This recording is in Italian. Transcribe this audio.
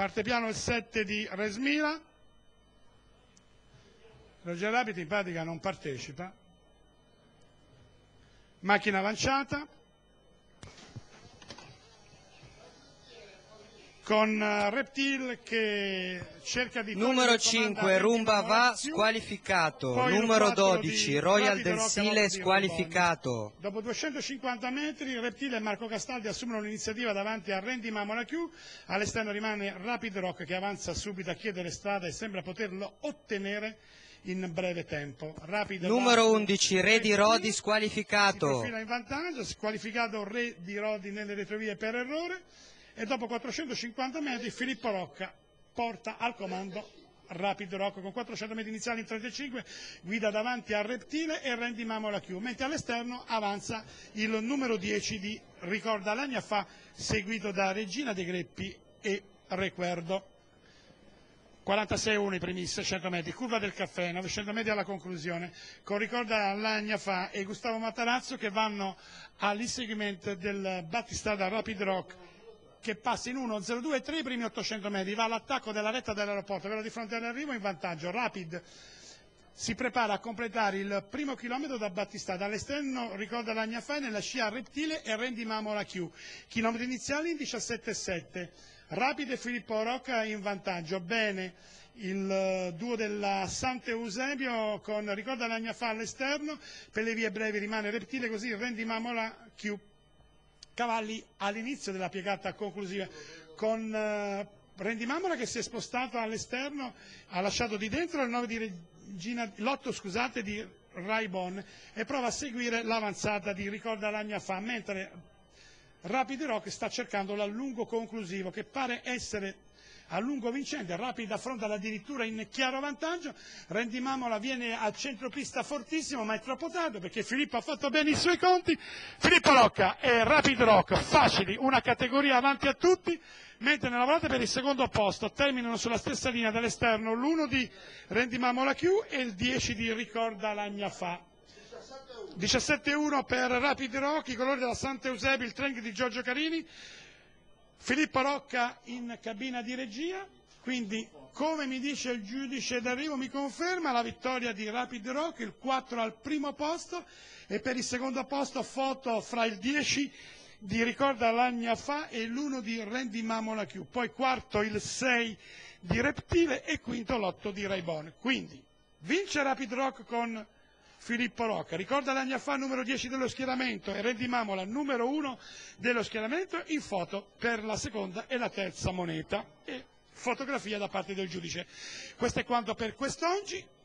Parte piano il 7 di Resmila. Roger Rabbit in pratica non partecipa. Macchina avanzata. Numero togliere il comando 5 a Rumba Renzi va Mamolacchio. squalificato. Numero 4 12 di Royal Rapido del Sile di squalificato. Dopo 250 metri, Reptile e Marco Castaldi assumono l'iniziativa davanti a Randy Q. All'esterno rimane Rapid Rock che avanza subito a chiedere strada e sembra poterlo ottenere in breve tempo. Rapid Numero va- 11 Re di Rodi si squalificato. profila in vantaggio, squalificato Re di Rodi nelle retrovie per errore e dopo 450 metri Filippo Rocca porta al comando Rapid Rock con 400 metri iniziali in 35, guida davanti a Reptile e Randy Mamola Q, mentre all'esterno avanza il numero 10 di Ricorda Lagna fa, seguito da Regina De Greppi e Recuerdo. 46-1 i primi 600 metri, curva del caffè, 900 metri alla conclusione, con Ricorda Lagna fa e Gustavo Matarazzo che vanno all'inseguimento del battistrada Rapid Rock che passa in 1, 0, 2 3 i primi 800 metri, va all'attacco della retta dell'aeroporto, quello di fronte all'arrivo in vantaggio, Rapid si prepara a completare il primo chilometro da Battistata. All'esterno ricorda l'Agnafà nella scia Reptile e Rendi Mamola Q. Chilometri iniziali in 17,7. Rapide Filippo Rocca in vantaggio. Bene il eh, duo della Sant'Eusebio con ricorda l'Agnafà all'esterno. Per le vie brevi rimane Reptile così Rendi Mamola Q cavalli all'inizio della piegata conclusiva. Con eh, Randy Mamola che si è spostato all'esterno, ha lasciato di dentro il 9 di Regina, l'8 scusate, di Raibon e prova a seguire l'avanzata di Ricorda Lagnafà, mentre Rapid Rock sta cercando l'allungo conclusivo che pare essere a lungo vincente, Rapid affronta addirittura in chiaro vantaggio, Randy Mamola viene al centropista fortissimo ma è troppo tardi perché Filippo ha fatto bene i suoi conti, Filippo Rocca e Rapid Rock facili, una categoria avanti a tutti, mentre nella volata per il secondo posto terminano sulla stessa linea dall'esterno l'1 di Randy Mamola Q e il 10 di Ricorda Lagnafà. 17-1 per Rapid Rock, i colori della Sant'Eusebio, il trench di Giorgio Carini, Filippo Rocca in cabina di regia, quindi come mi dice il giudice d'arrivo mi conferma la vittoria di Rapid Rock, il 4 al primo posto. E per il secondo posto foto fra il 10 di Ricorda Lagna Fa e l'1 di Randy Mamola Q, poi quarto il 6 di Reptile e quinto l'8 di Raibon. Quindi vince Rapid Rock con Filippo Rocca, ricorda l'anni fa numero 10 dello schieramento e Randy Mamola numero 1 dello schieramento in foto per la seconda e la terza moneta e fotografia da parte del giudice. Questo è quanto per quest'oggi,